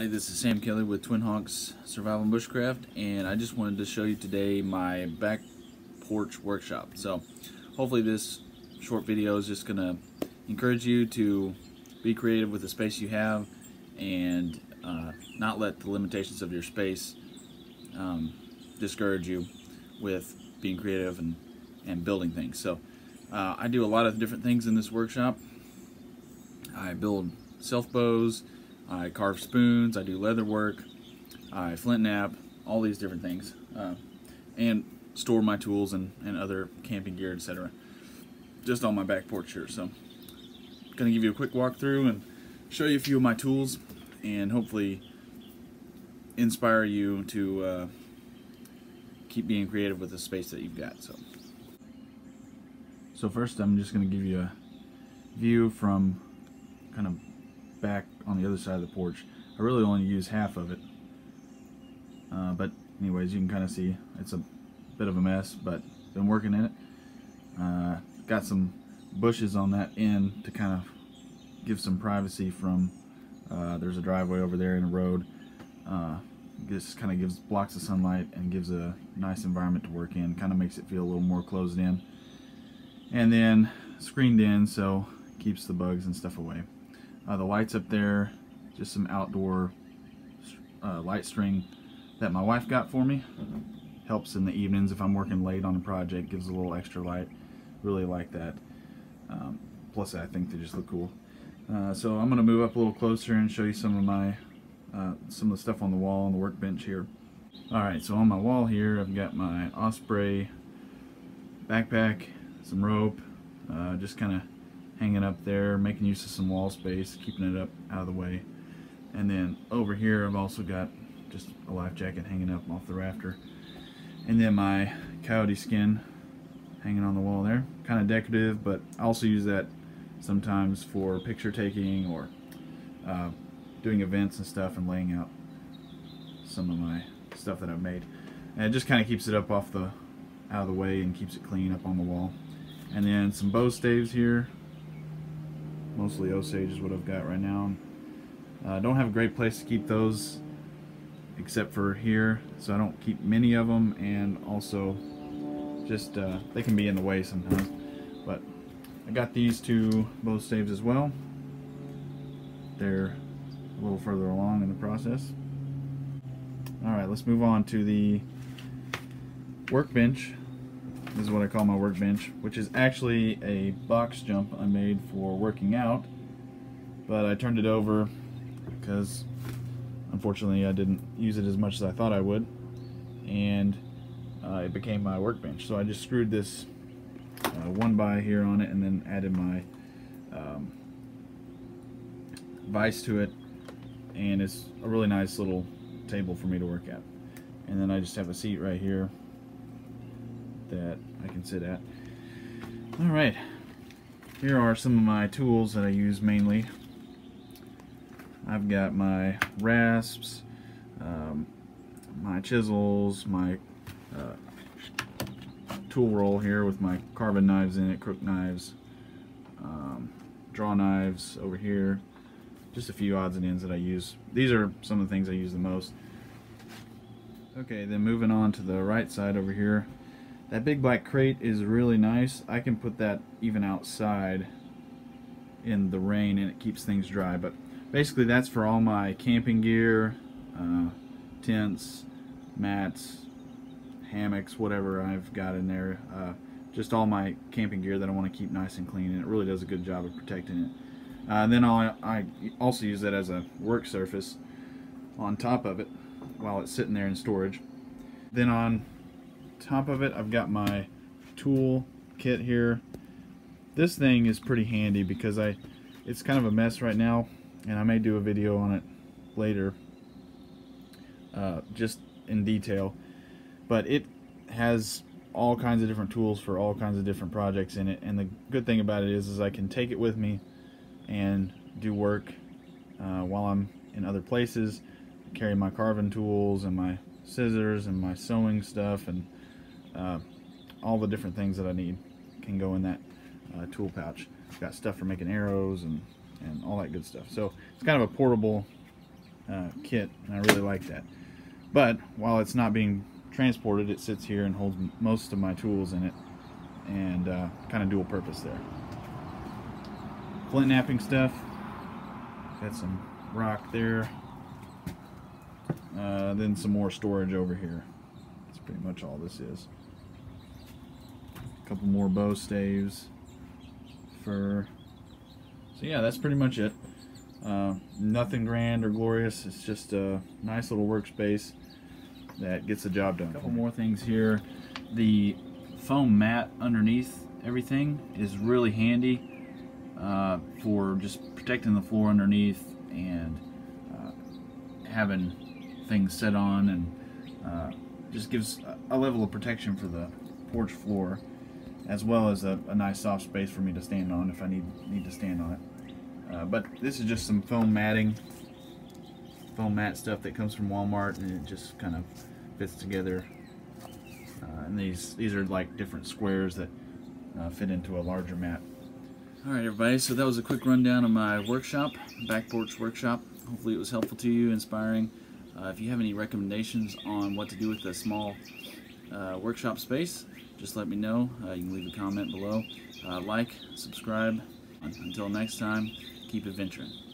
everybody, this is Sam Kelly with Twin Hawks Survival and Bushcraft and I just wanted to show you today my back porch workshop. So hopefully this short video is just going to encourage you to be creative with the space you have and uh, not let the limitations of your space um, discourage you with being creative and, and building things. So uh, I do a lot of different things in this workshop. I build self bows, I carve spoons, I do leather work, I flint knap, all these different things, uh, and store my tools and, and other camping gear, etc. Just on my back porch here. So, gonna give you a quick walkthrough and show you a few of my tools, and hopefully inspire you to uh, keep being creative with the space that you've got. So, so first, I'm just gonna give you a view from kind of back on the other side of the porch. I really only use half of it. Uh, but anyways, you can kind of see it's a bit of a mess, but been working in it. Uh, got some bushes on that end to kind of give some privacy from, uh, there's a driveway over there in a road. Uh, this kind of gives blocks of sunlight and gives a nice environment to work in. Kind of makes it feel a little more closed in. And then screened in so keeps the bugs and stuff away. Uh, the lights up there, just some outdoor uh, light string that my wife got for me. Helps in the evenings if I'm working late on a project, gives a little extra light. Really like that. Um, plus I think they just look cool. Uh, so I'm going to move up a little closer and show you some of my uh, some of the stuff on the wall on the workbench here. Alright, so on my wall here I've got my Osprey backpack, some rope, uh, just kind of hanging up there, making use of some wall space, keeping it up out of the way. And then over here I've also got just a life jacket hanging up off the rafter. And then my coyote skin hanging on the wall there. Kind of decorative, but I also use that sometimes for picture taking or uh, doing events and stuff and laying out some of my stuff that I've made. And it just kind of keeps it up off the out of the way and keeps it clean up on the wall. And then some bow staves here mostly Osage is what I've got right now. I uh, don't have a great place to keep those except for here, so I don't keep many of them, and also just uh, they can be in the way sometimes. But I got these two bow staves as well. They're a little further along in the process. Alright, let's move on to the workbench this is what I call my workbench, which is actually a box jump I made for working out, but I turned it over because unfortunately I didn't use it as much as I thought I would, and uh, it became my workbench. So I just screwed this uh, one by here on it and then added my um, vise to it, and it's a really nice little table for me to work at. And then I just have a seat right here that I can sit at. Alright, here are some of my tools that I use mainly. I've got my rasps, um, my chisels, my uh, tool roll here with my carving knives in it, crook knives, um, draw knives over here, just a few odds and ends that I use. These are some of the things I use the most. Okay, then moving on to the right side over here, that big black crate is really nice. I can put that even outside in the rain and it keeps things dry. But basically that's for all my camping gear, uh, tents, mats, hammocks, whatever I've got in there. Uh, just all my camping gear that I want to keep nice and clean and it really does a good job of protecting it. Uh, then I'll, I also use that as a work surface on top of it while it's sitting there in storage. Then on top of it, I've got my tool kit here. This thing is pretty handy because I, it's kind of a mess right now, and I may do a video on it later, uh, just in detail. But it has all kinds of different tools for all kinds of different projects in it, and the good thing about it is, is I can take it with me and do work uh, while I'm in other places, carry my carving tools and my scissors and my sewing stuff and uh, all the different things that I need can go in that uh, tool pouch. Got stuff for making arrows and, and all that good stuff. So it's kind of a portable uh, kit, and I really like that. But while it's not being transported, it sits here and holds most of my tools in it, and uh, kind of dual purpose there. Flint knapping stuff. Got some rock there. Uh, then some more storage over here. That's pretty much all this is. Couple more bow staves. Fur. So yeah, that's pretty much it. Uh, nothing grand or glorious. It's just a nice little workspace that gets the job done. A couple more things here. The foam mat underneath everything is really handy uh, for just protecting the floor underneath and uh, having things set on and uh, just gives a level of protection for the porch floor as well as a, a, nice soft space for me to stand on if I need need to stand on it. Uh, but this is just some foam matting, foam mat stuff that comes from Walmart and it just kind of fits together. Uh, and these these are like different squares that uh, fit into a larger mat. Alright everybody, so that was a quick rundown of my workshop, back porch workshop. Hopefully it was helpful to you, inspiring. Uh, if you have any recommendations on what to do with a small uh, workshop space, just let me know. Uh, you can leave a comment below. Uh, like, subscribe. Until next time, keep adventuring.